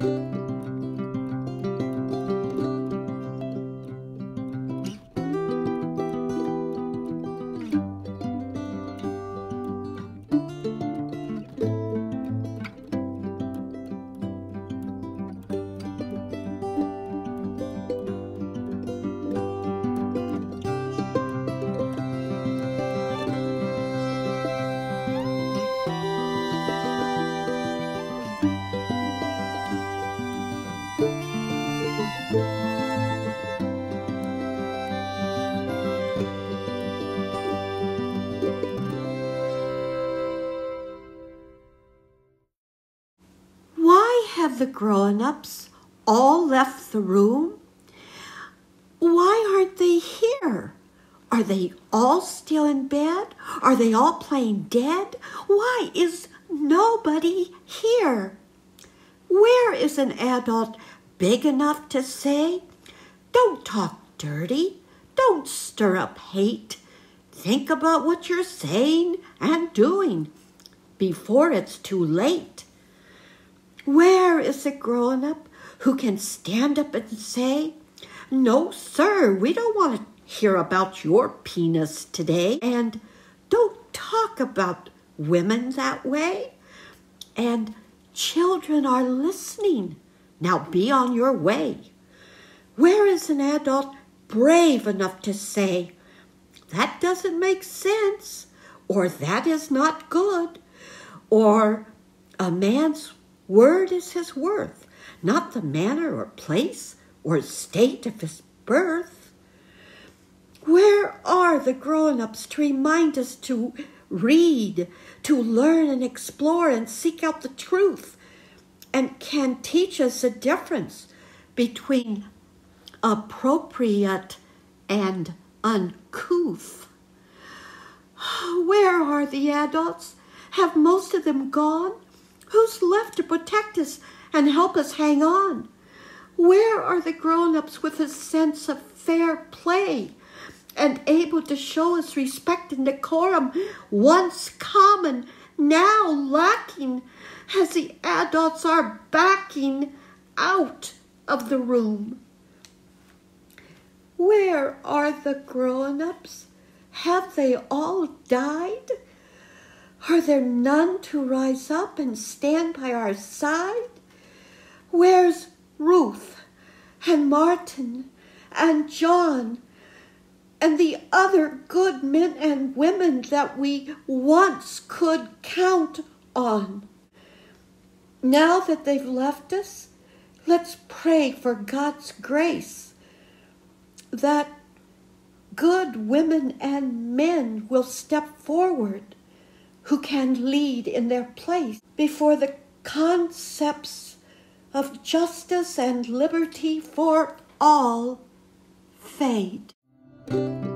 Why have the grown ups all left the room? Why aren't they here? Are they all still in bed? Are they all playing dead? Why is nobody here? Where is an adult big enough to say, Don't talk dirty, don't stir up hate, think about what you're saying and doing before it's too late? Where is the grown up who can stand up and say, No, sir, we don't want to hear about your penis today, and don't talk about women that way? And children are listening. Now be on your way. Where is an adult brave enough to say, That doesn't make sense, or that is not good, or a man's Word is his worth, not the manner or place or state of his birth. Where are the grown ups to remind us to read, to learn and explore and seek out the truth, and can teach us the difference between appropriate and uncouth? Where are the adults? Have most of them gone? Who's left to protect us and help us hang on? Where are the grown ups with a sense of fair play and able to show us respect and decorum, once common, now lacking, as the adults are backing out of the room? Where are the grown ups? Have they all died? Are there none to rise up and stand by our side? Where's Ruth and Martin and John and the other good men and women that we once could count on? Now that they've left us, let's pray for God's grace that good women and men will step forward who can lead in their place before the concepts of justice and liberty for all fade. Thank you.